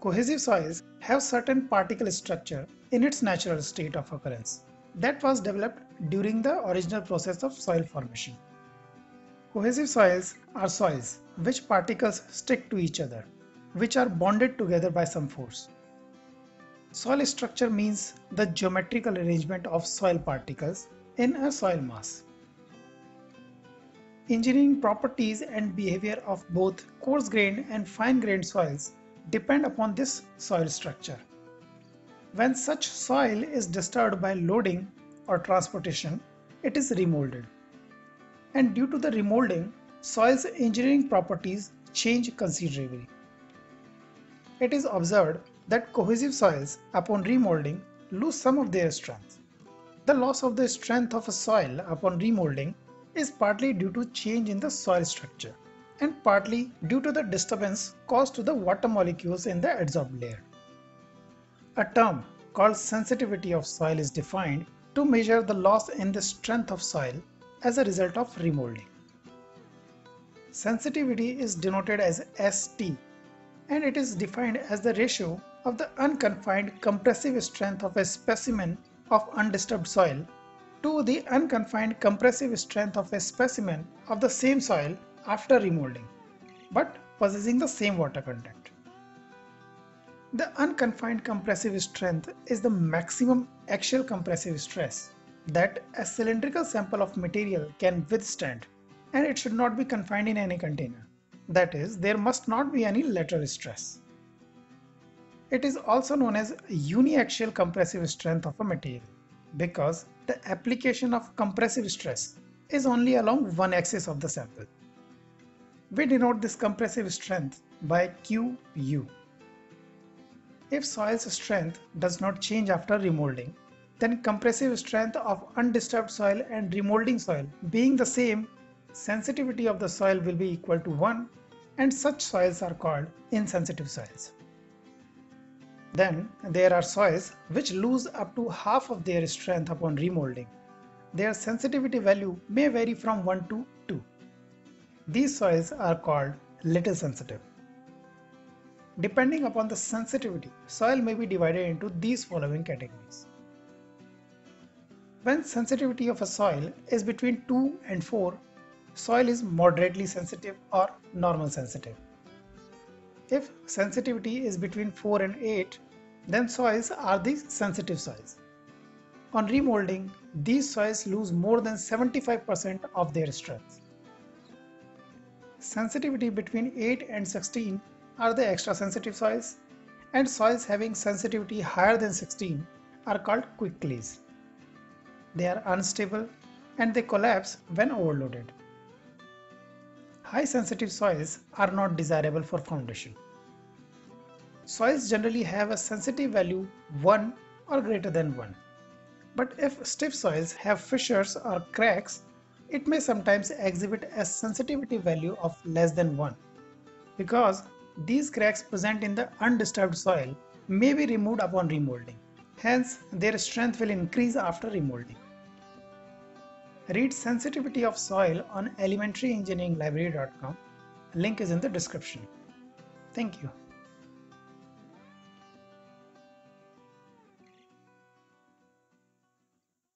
cohesive soils have certain particle structure in its natural state of occurrence that was developed during the original process of soil formation. Cohesive soils are soils which particles stick to each other, which are bonded together by some force. Soil structure means the geometrical arrangement of soil particles in a soil mass. Engineering properties and behavior of both coarse-grained and fine-grained soils depend upon this soil structure. When such soil is disturbed by loading or transportation, it is remolded. And due to the remolding, soil's engineering properties change considerably. It is observed that cohesive soils upon remolding lose some of their strength. The loss of the strength of a soil upon remolding is partly due to change in the soil structure and partly due to the disturbance caused to the water molecules in the adsorbed layer. A term called sensitivity of soil is defined to measure the loss in the strength of soil as a result of remolding. Sensitivity is denoted as ST and it is defined as the ratio of the unconfined compressive strength of a specimen of undisturbed soil to the unconfined compressive strength of a specimen of the same soil after remolding, but possessing the same water content. The unconfined compressive strength is the maximum axial compressive stress that a cylindrical sample of material can withstand and it should not be confined in any container. That is, there must not be any lateral stress. It is also known as uniaxial compressive strength of a material because the application of compressive stress is only along one axis of the sample. We denote this compressive strength by QU. If soil's strength does not change after remolding, then compressive strength of undisturbed soil and remolding soil being the same, sensitivity of the soil will be equal to 1 and such soils are called insensitive soils. Then there are soils which lose up to half of their strength upon remolding. Their sensitivity value may vary from 1 to 2. These soils are called little sensitive. Depending upon the sensitivity, soil may be divided into these following categories. When sensitivity of a soil is between 2 and 4, soil is moderately sensitive or normal sensitive. If sensitivity is between 4 and 8, then soils are the sensitive soils. On remolding, these soils lose more than 75% of their strength. Sensitivity between 8 and 16 are the extra sensitive soils and soils having sensitivity higher than 16 are called quick clays. They are unstable and they collapse when overloaded. High sensitive soils are not desirable for foundation. Soils generally have a sensitive value 1 or greater than 1. But if stiff soils have fissures or cracks, it may sometimes exhibit a sensitivity value of less than 1 because these cracks present in the undisturbed soil may be removed upon remolding. Hence, their strength will increase after remolding. Read sensitivity of soil on elementaryengineeringlibrary.com. Link is in the description. Thank you.